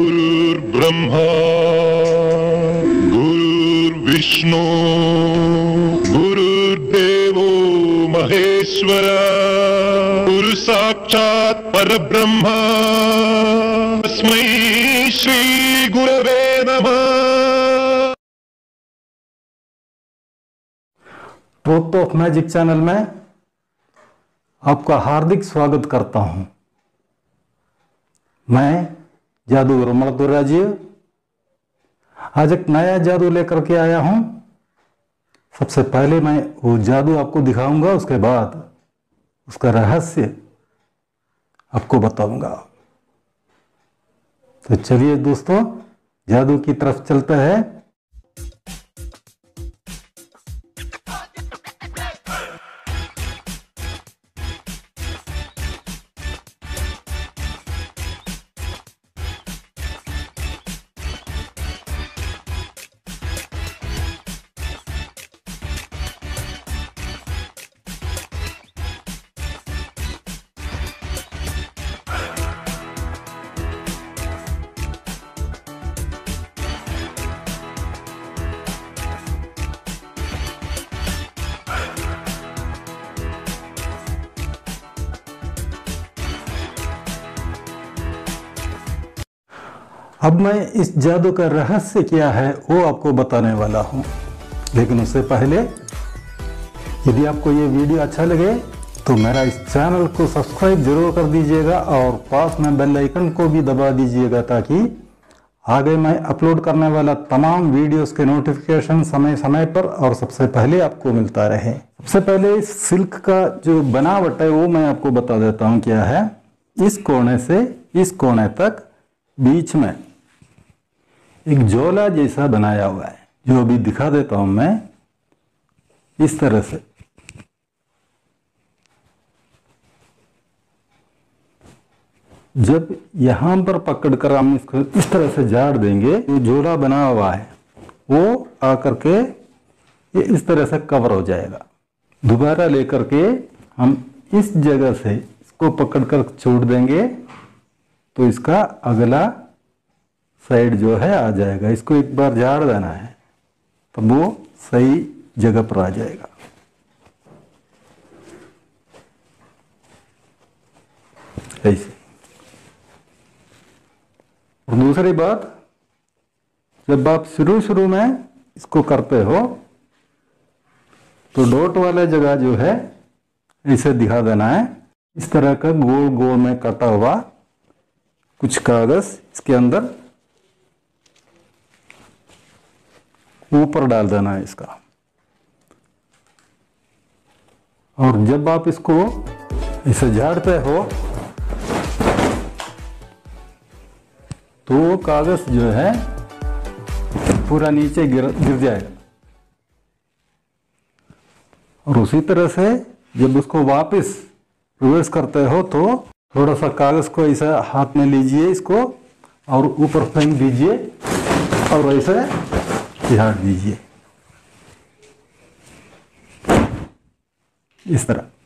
गुरुर्ब्रह्मा गुरुर्विष्णु गुरुर्देवो महेश्वर गुरु साक्षात् परब्रह्म तस्मै श्री गुरवे नमः ट्रूथ ऑफ़ मैजिक चैनल में आपका हार्दिक स्वागत करता हूँ। मैं जादूगर मणपुर राजीव आज एक नया जादू लेकर के आया हूँ। सबसे पहले मैं वो जादू आपको दिखाऊँगा, उसके बाद उसका रहस्य आपको बताऊँगा। तो चलिए दोस्तों, जादू की तरफ़ चलता हैं। अब मैं इस जादू का रहस्य क्या है, वो आपको बताने वाला हूँ। लेकिन उससे पहले, यदि आपको ये वीडियो अच्छा लगे तो मेरा इस चैनल को सब्सक्राइब ज़रूर कर दीजिएगा और पास में बेल आइकन को भी दबा दीजिएगा ताकि आगे मैं अपलोड करने वाला तमाम वीडियोस के नोटिफिकेशन समय समय पर और सबसे पहले आपको मिलता रहे। सबसे पहले सिल्क का जो बनावट है, वो मैं आपको बता देता हूँ क्या है। इस कोने से इस कोने तक, बीच में। एक झोला जैसा बनाया हुआ है, जो अभी दिखा देता हूँ मैं इस तरह से। जब यहाँ पर पकड़कर हम इसको इस तरह से झाड़ देंगे, जो झोला बना हुआ है, वो आकर के ये इस तरह से कवर हो जाएगा। दोबारा लेकर के हम इस जगह से इसको पकड़कर छोड़ देंगे तो इसका अगला साइड जो है, आ जाएगा। इसको एक बार झाड़ देना है तो वो सही जगह पर आ जाएगा। ऐसे। और दूसरी बात, जब आप शुरू शुरू में इसको करते हो तो डॉट वाला जगह जो है, इसे दिखा देना है। इस तरह का गोल गोल में कटा हुआ कुछ कागज़ इसके अंदर ऊपर डाल देना है इसका। और जब आप इसको इसे झाड़ते हो तो कागज़ जो है, पूरा नीचे गिर गिर जाएगा। और उसी तरह से जब उसको वापस रिवर्स करते हो तो थोड़ा सा कागज़ को ऐसा हाथ में लीजिए इसको, और ऊपर फेंक दीजिए, और ऐसे झाड़ दीजिए। इस तरह।